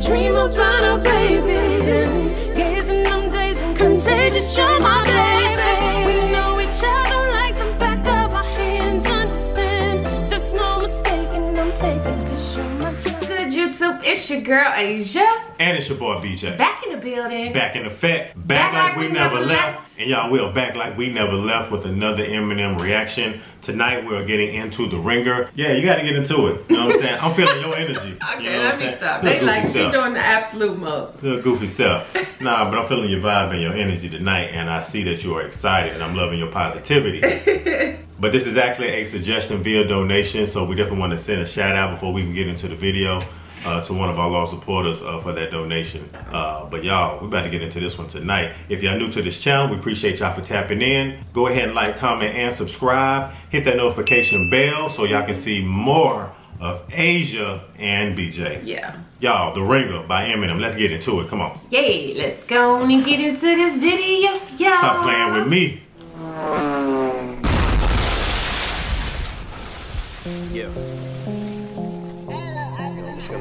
dream about our babies. Your girl Asia. And it's your boy BJ. Back in the building. Back in effect. Back, like, we, never left. And y'all will back like we never left with another Eminem reaction. Tonight we're getting into the ringer. Yeah, you gotta get into it. You know what I'm saying? I'm feeling your energy. Okay, you know let me I'm stop. saying? They like she self. doing the absolute most. Little goofy self. Nah, but I'm feeling your vibe and your energy tonight, and I see that you are excited, and I'm loving your positivity. but this is actually a suggestion via donation, so we definitely want to send a shout out before we can get into the video uh, to one of our loyal supporters uh, for that donation. Uh, but y'all, we about to get into this one tonight. If y'all new to this channel, we appreciate y'all for tapping in. Go ahead and like, comment, and subscribe. Hit that notification bell so y'all can see more of Asia and BJ. Yeah. Y'all, The Ringer by Eminem. Let's get into it. Come on. Yay, let's go on and get into this video, y'all. Stop playing with me. Yeah.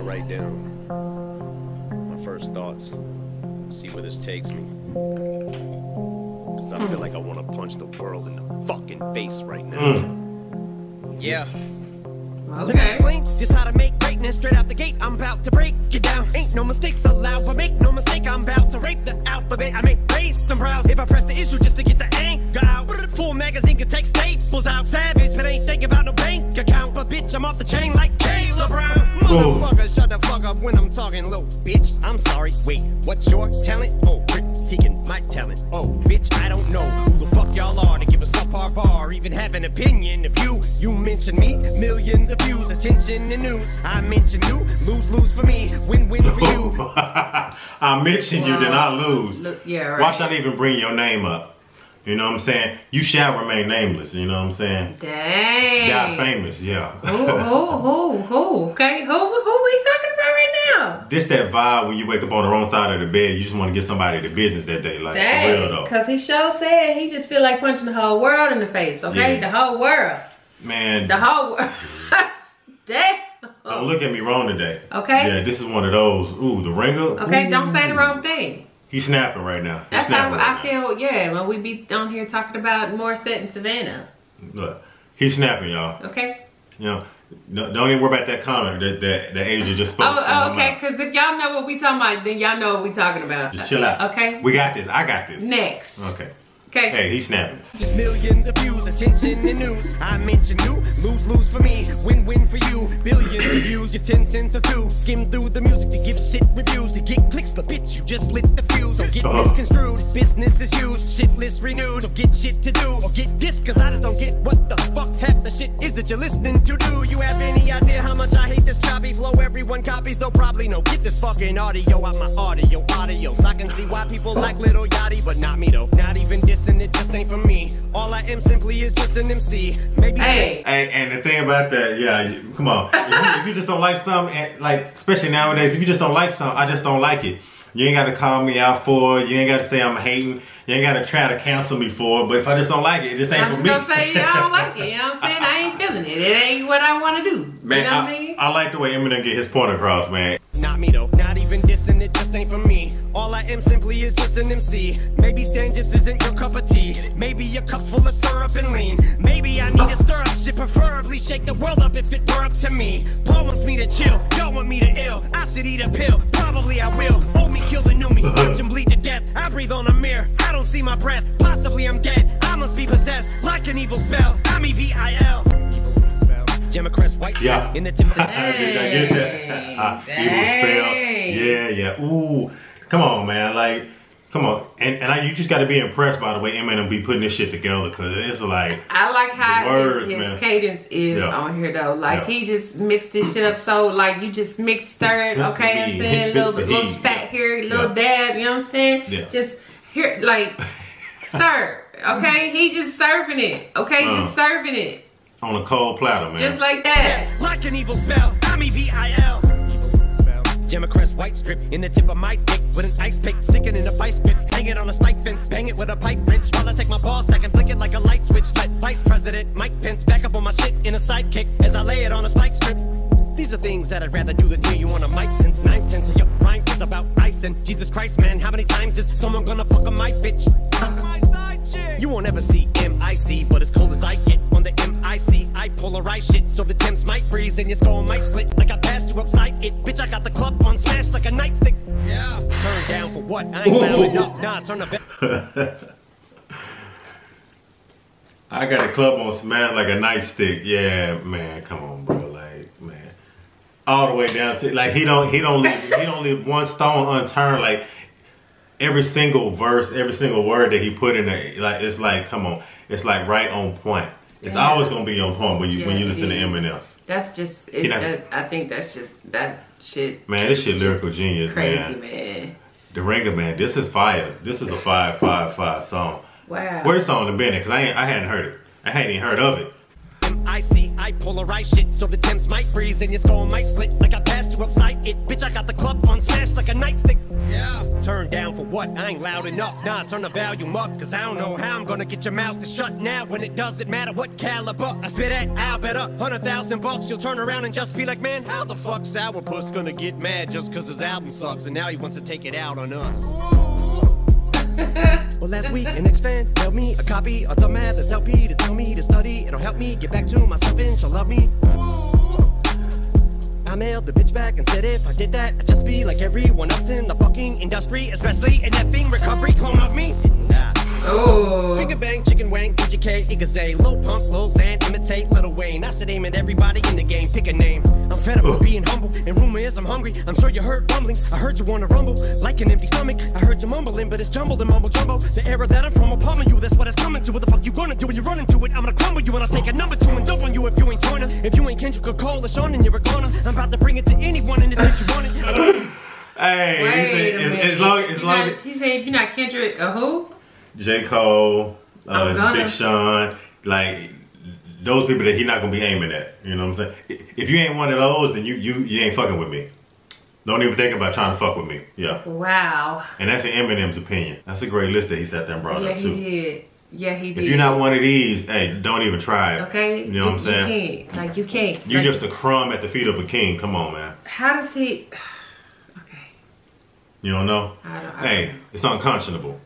I'm just gonna write down my first thoughts. See where this takes me. Cause I feel like I wanna punch the world in the fucking face right now. Mm. Yeah. Let me explain just how to make greatness straight out the gate. I'm about to break it down. Ain't no mistakes allowed, but make no mistake, I'm about to rape the alphabet. I may raise some brows if I press the issue just to get the anger out. Full magazine can take staples out. Savage, but ain't thinking about no bank account. But bitch, I'm off the chain like Caleb Brown. Motherfucker, shut the fuck up when I'm talking, little bitch. I'm sorry. Wait, what's your talent? Oh, critiquing my talent. Oh, bitch, I don't know who the fuck even have an opinion of you. You mention me, millions of views, attention and news. I mention you, lose lose for me, win win for you. I mention you, then I lose. Look, yeah, right. Why should I even bring your name up? You know what I'm saying? You shall remain nameless. You know what I'm saying? Dang. Got famous, yeah. Who, who, who, who? Okay, who, who we talking about right now? this that vibe when you wake up on the wrong side of the bed. You just want to get somebody to business that day, like for real though. cause he sure said he just feel like punching the whole world in the face. Okay, Yeah. the whole world, Man, the whole world. Damn. don't look at me wrong today. Okay. Yeah, this is one of those. Ooh, the ringer. Okay, don't say the wrong thing. He's snapping right now. He's That's how snapping I right now. feel. Yeah, when we be on here talking about Morissette and Savannah. Look, he's snapping, y'all. Okay. You know, don't don't even worry about that comment that that, that Asia just spoke. Oh, oh okay. Because if y'all know what we talking about, then y'all know what we talking about. Just chill out. Okay. We got this. I got this. Next. Okay. Okay. Hey, he's snapping. Millions of views, attention and news. I mention you, lose lose for me, win win for you. Billions of views, your ten cents or two. Skim through the music to give shit reviews to get clicks, but bitch, you just lit the fuse. Don't get oh. misconstrued, business is huge, Shitless list renewed. Or get shit to do, or get this, cause I just don't get what the fuck half the shit is that you're listening to. Do you have any idea how much I hate this job? one copies, they'll probably know. Get this fucking audio out my audio, audios. I can see why people like Lil Yachty, but not me though. Not even dissing, it just ain't for me. All I am simply is just an MC. Maybe. Hey. And, and the thing about that, yeah, come on. if, you, if, you, just don't like something, like, especially nowadays, if you just don't like something, I just don't like it. You ain't got to call me out for it. You ain't got to say I'm hating. You ain't got to try to cancel me for it. But if I just don't like it, it just ain't I'm for just me. gonna say I don't like it. You know what I'm saying? I ain't feeling it. It ain't what I want to do. man, you know what I, I mean? I like the way Eminem get his point across, man. Not me though, not even dissing, it just ain't for me. All I am simply is just an MC. Maybe Stan just isn't your cup of tea. Maybe a cup full of syrup and lean. Maybe I need to stir up shit, preferably shake the world up if it were up to me. Paul wants me to chill, y'all want me to ill. I should eat a pill, probably I will. Old me kill the new me, watch him bleed to death. I breathe on a mirror, I don't see my breath. Possibly I'm dead, I must be possessed like an evil spell. I'm E-V-I-L. Democrats white Yeah. in the tip of the Did I get that? Evil spell. Dang. Yeah, yeah. Ooh, come on, man. Like, come on. And and I, you just got to be impressed by the way Eminem be putting this shit together, cause it's like, I like how The words, his, his cadence is Yeah. on here though. Like Yeah. he just mixed this shit up so like you just mix stir it, okay? I'm saying little The little heat, spat yeah. here, little Yeah. dab, you know what I'm saying? Yeah. Just here like sir. Okay? He just serving it. Okay, Uh. just serving it. On a cold platter, man. Just like that. Like an evil spell, I'm E-V-I-L. Democrats white strip in the tip of my dick with an ice pick sticking in a vice grip. Hang it on a spike fence, bang it with a pipe wrench. While I take my ball sack and flick it like a light switch. Let Vice President Mike Pence back up on my shit in a sidekick as I lay it on a spike strip. These are things that I'd rather do than hear you on a mic since nine tenths of your rhyme is about ice. And Jesus Christ, man, how many times is someone gonna fuck on my bitch? You won't ever see MIC, but as cold as I get on the MIC, I polarize shit so the temps might freeze and your skull might split like I passed you upside it. Bitch, I got the club on smash like a nightstick. Yeah. Turn down for what? I ain't loud enough. Nah, turn the. I got a club on smash like a nightstick. Yeah, man, come on, bro. Like, man, all the way down to like he don't he don't leave he don't leave one stone unturned. Like every single verse, every single word that he put in there, like it's like, come on, it's like right on point. It's Yeah. always gonna be on point when you when you listen to. Eminem. That's just. It, You know- that, I think that's just that shit. Man, this shit lyrical genius, crazy, man. man. The Ringer Man, this is fire. This is a five five five song. Wow. Where the song been at? Cause I ain't, I hadn't heard it. I hadn't even heard of it. MIC, I polarize shit so the temps might freeze and your skull might split like I passed you upside it. Bitch, I got the club on smash like a nightstick. Yeah. Turn down for what? I ain't loud enough. Nah, turn the volume up, cause I don't know how I'm gonna get your mouth to shut now when it doesn't matter what caliber I spit at. I'll bet a hundred thousand bucks you'll turn around and just be like, man, how the fuck Sourpuss gonna get mad just cause his album sucks and now he wants to take it out on us? Well, last week, an ex-fan mailed me a copy of the Mathers LP to tell me to study. It'll help me get back to myself and she'll love me. I mailed the bitch back and said if I did that, I'd just be like everyone else in the fucking industry, especially an effing recovery clone of me. Nah. Oh. Finger bang, chicken wang, PGK, Igazay, Lil Pump, Lil Xan, imitate Lil Wayne. I should aim at everybody in the game, pick a name. I'm fed up with being humble, and rumor is I'm hungry. I'm sure you heard rumblings. I heard you wanna rumble, like an empty stomach. I heard you mumbling, but it's jumbled and mumble jumbo. The era that I'm from will pummel you, that's what it's coming to. What the fuck you gonna do when you run into it? I'm gonna crumble you, and I'll take a number two and dump on you if you ain't Joyner. If you ain't Kendrick or Cole or Sean, then you're a goner. I'm about to bring it to anyone in this bitch you want it. Hey, Wait he a said, as, as long as long as he said you're not Kendrick. Uh, who? J Cole, uh, gonna. Big Sean, like those people that he not gonna be aiming at. You know what I'm saying? If you ain't one of those, then you you you ain't fucking with me. Don't even think about trying to fuck with me. Yeah, Wow. and that's in Eminem's opinion. That's a great list that he sat there and brought Yeah, up he too. did. Yeah, he did. If you're not one of these, hey, don't even try it. okay, You know what I'm saying? You can't. Like you can't. You're Like, just a crumb at the feet of a king. Come on, man. How does he? Okay. You don't know? I don't. I Hey, it's unconscionable.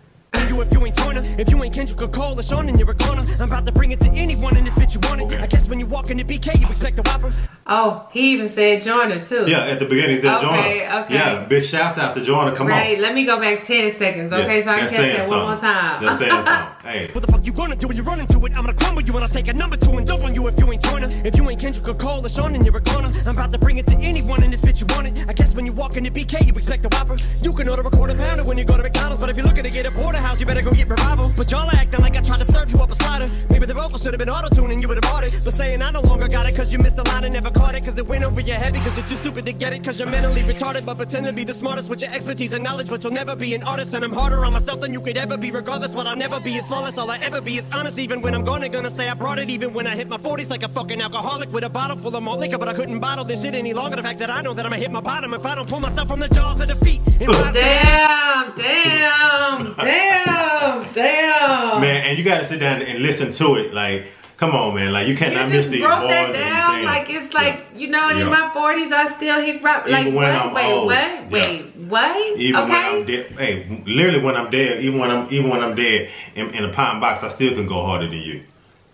You if you ain't Joyner, if you ain't Kendrick or Cole or Sean, then you're a goner. I'm about to bring it to anyone in this bitch you want it. I guess when you walk into BK, you expect a whopper. Oh, he even said Joyner too. Yeah, at the beginning he said Okay, Joyner. okay. Yeah, big shouts out to Joyner. Come Right. on. Let me go back ten seconds. Yeah, Okay, so I can that's catch saying that one more time. That's saying something. Hey. What the fuck you gonna do when you run into it? I'm gonna crumble you and I'll take a number two and dump on you if you ain't Joyner. If you ain't Kendrick or Cole or Sean, then you're a goner. I'm about to bring it to anyone in this bitch you want it. I guess when you walk into BK, you expect a whopper. You can order a quarter pounder when you go to McDonald's, but if you're looking to get a porterhouse, you better go get revival. But y'all are acting like I tried to serve you up a slider. Maybe the vocal should have been auto-tuned and you would have bought it. But saying I no longer got it cause you missed the line and never caught it. Cause it went over your head because you're too stupid to get it. Cause you're mentally retarded, but pretend to be the smartest with your expertise and knowledge. But you'll never be an artist. And I'm harder on myself than you could ever be. Regardless, what I'll never be is flawless. All I ever be is honest. Even when I'm gonna, gonna say I brought it. Even when I hit my 40s like a fucking alcoholic with a bottle full of malt liquor. But I couldn't bottle this shit any longer. The fact that I know that I'm gonna hit my bottom if I don't pull myself from the jaws of defeat. And rise Damn, damn, damn, damn. Man, and you gotta sit down and listen to it. Like, come on, man. Like, you You cannot miss just these broke bars that down saying. like it's like you know. and In my forties, I still hit rap. Like Even when what? I'm Wait, old. what? Yeah. Wait, what? Even okay. when I'm dead, hey, literally when I'm dead, even when I'm even when I'm dead in, in a pine box, I still can go harder than you.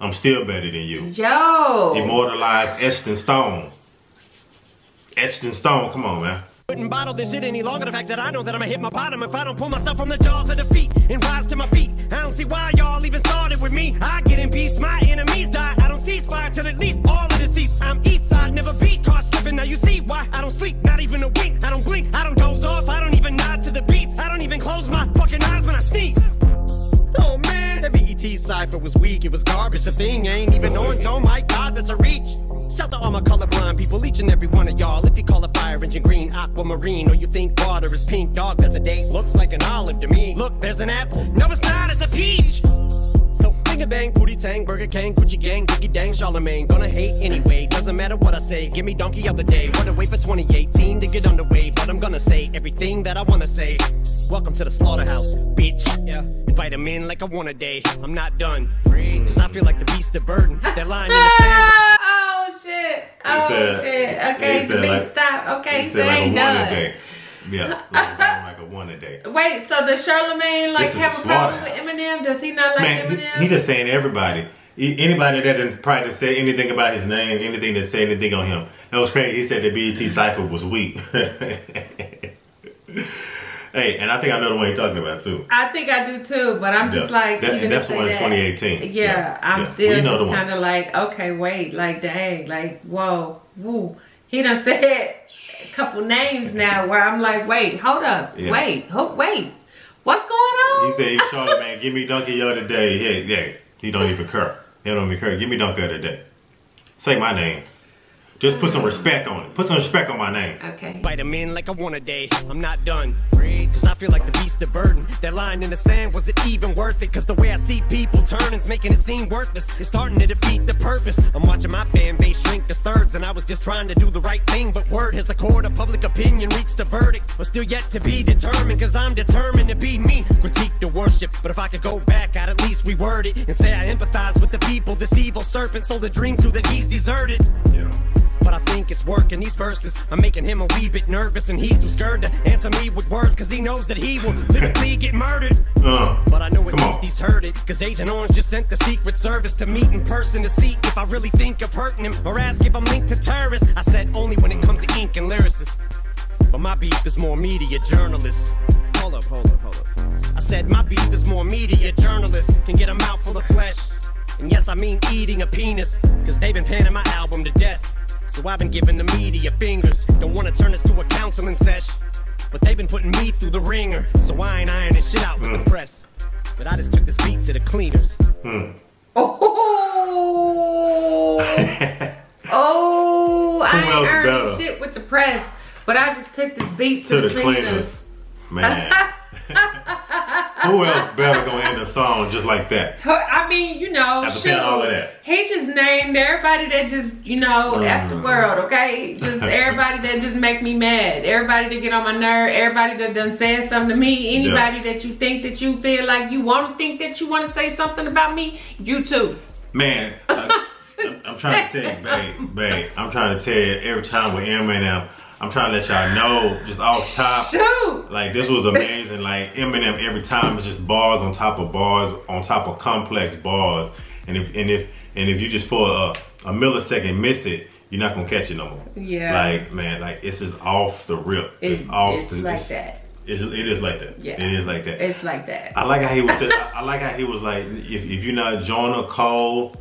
I'm still better than you. Yo. Immortalized, etched in stone. Etched in stone. Come on, man. Couldn't bottle this shit any longer. The fact that I know that I'ma hit my bottom if I don't pull myself from the jaws of defeat and rise to my feet. I don't see why y'all even started with me. I get in peace, my enemies die. I don't cease fire till at least all of the seats. I'm east side, never be caught slipping. Now you see why I don't sleep, not even a wink. I don't blink, I don't doze off, I don't even nod to the beats. I don't even close my fucking eyes when I sneeze. Oh man, that BET cipher was weak, it was garbage. The thing ain't even orange. Oh my god, that's a reach. Shout to all my colorblind people, each and every one of y'all. If you call a fire engine green, aquamarine, or you think water is pink, dog, that's a date. Looks like an olive to me. Look, there's an apple. No, it's not, it's a peach. So finger bang, booty tang, Burger King, Gucci gang, Biggie dang, Charlamagne. Gonna hate anyway, doesn't matter what I say. Give me donkey of the day. Wanna wait for 2018 to get underway, but I'm gonna say everything that I wanna say. Welcome to the slaughterhouse, bitch. Yeah. Invite 'em in like I want a day. I'm not done. Cause I feel like the beast of burden. They're lying in the sand. oh shit. Oh. Okay, the beat like- stop. Okay, He so like ain't done. day. Yeah, like, like a one a day. Wait, so does Charlamagne like have a problem with. Eminem? Does he not like Man, Eminem? he, he just saying everybody. E- Anybody that didn't probably say anything about his name, anything that said anything on him. That was crazy. He said the BET cipher was weak. hey, and I think I know the one you're talking about too. I think I do too, but I'm just like That- even that's the one in that- 2018. Yeah, Yeah. I'm Yeah. still We know just kind of like, okay, wait, like dang, like whoa, woo. He done said a couple names now where I'm like, wait, hold up, Yeah. wait, ho- wait, what's going on? He said, he Charlamagne, give me Donkey Yo today. Yeah, yeah. He don't even care. He don't even care. Give me Donkey Yo today. Say my name. Just put some respect on it. Put some respect on my name. Okay. Bite 'em in like I want a day. I'm not done. Cause I feel like the beast of burden. That line in the sand, was it even worth it? Cause the way I see people turning's making it seem worthless. It's starting to defeat the purpose. I'm watching my fan base shrink to thirds, and I was just trying to do the right thing. But word has the court of public opinion reached a verdict. But still yet to be determined, cause I'm determined to be me. Critique the worship, but if I could go back, I'd at least reword it and say I empathize with the people. This evil serpent sold a dream to that he's deserted. Yeah. But I think it's working these verses. I'm making him a wee bit nervous, and he's too scared to answer me with words, cause he knows that he will literally get murdered. Uh, But I know at least on. he's heard it, cause Agent Orange just sent the Secret Service to meet in person to see if I really think of hurting him or ask if I'm linked to terrorists. I said only when it comes to ink and lyricists. But my beef is more media journalists. Hold up, hold up, hold up. I said my beef is more media journalists can get a mouthful of flesh. And yes, I mean eating a penis, cause they've been panning my album to death. So I've been giving the media fingers. Don't wanna turn this to a counseling sesh. But they've been putting me through the ringer. So I ain't ironing shit out with the press. But I just took this beat to the cleaners. Oh, oh, I ain't earning better? shit with the press, but I just took this beat to, to the, the cleaners. cleaners. Man. Who else better gonna end a song just like that? I mean, you know, After shoot, all of that. he just named everybody that just, you know, Mm. world, okay? Just everybody that just make me mad. Everybody that get on my nerve. Everybody that done said something to me. Anybody that you think that you feel like you want to think that you want to say something about me, you too. Man, I, I'm, I'm trying to tell you, babe, babe. I'm trying to tell you every time with Eminem, I'm trying to let y'all know just off top. Shoot. Like this was amazing. Like Eminem every time it's just bars on top of bars on top of complex bars. And if and if and if you just for a, a millisecond miss it, you're not gonna catch it no more. Yeah. Like man, like it's just off the rip. It's, It- off it's the like it's- that. It's, it is like that. Yeah. It is like that. It's like that. I like how he was. I I like how he was like, if, if you're not Jonah Cole,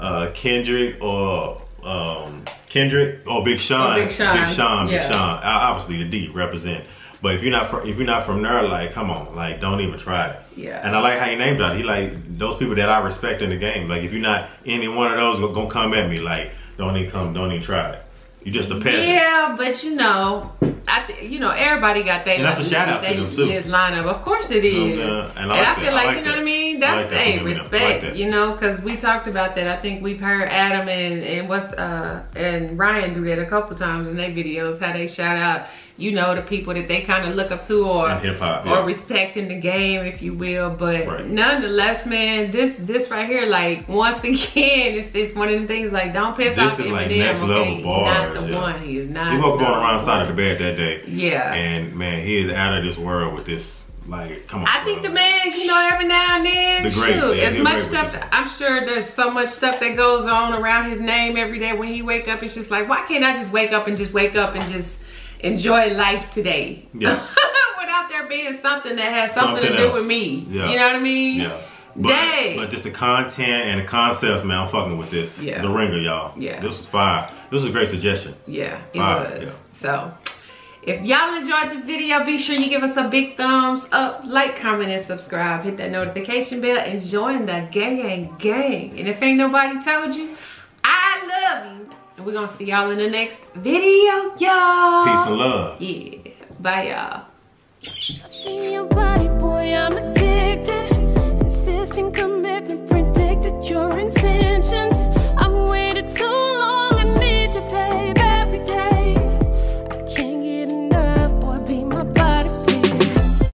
uh, Kendrick, or um, Kendrick Oh, Big Sean, Or Big Sean, Big Sean, Big yeah. Sean. Uh, Obviously, the D represent. But if you're not from, if you're not from there, like, come on, like, don't even try it. Yeah. And I like how he named that. He like those people that I respect in the game. Like, if you're not any one of those, gonna come at me. Like, don't even come, don't even try it. You just a peasant. Yeah, but you know, I th- you know everybody got that. And that's a shout out to they- them, too. his lineup. Of course it is. You know what I'm saying? And I And like I feel like, like you know that. what I mean. That's like that a from Eminem. I like respect, that. you know, because we talked about that. I think we've heard Adam and and what's uh and Ryan do that a couple times in their videos. How they shout out, you know, the people that they kind of look up to or hip-hop, or yeah. respect in the game, if you will. But Right. nonetheless, man, this this right here, like once again, it's it's one of the things like don't piss This off is Eminem. like next okay? level He's bars, not the yeah. one. He is not. He woke up on the the wrong side of the bed that day. Yeah. And man, he is out of this world with this. Like, come on. I think bro. the man, you know, every now and then, The great, shoot, as much stuff. I'm sure there's so much stuff that goes on around his name every day when he wake up. It's just like, why can't I just wake up and just wake up and just enjoy life today? Yeah. Without there being something that has something, Something to do with me. Yeah. You know what I mean? Yeah. But, Dang. but just the content and the concepts, man, I'm fucking with this. Yeah. The ringer, y'all. Yeah. This was fire. This was a great suggestion. Yeah, it Fire, was. yeah. So, if y'all enjoyed this video, be sure you give us a big thumbs up, like, comment, and subscribe. Hit that notification bell and join the gang gang. And if ain't nobody told you, we're gonna see y'all in the next video, y'all. Peace and love. Yeah. Bye, y'all. Insisting commitment predicted your intentions. I've waited too long.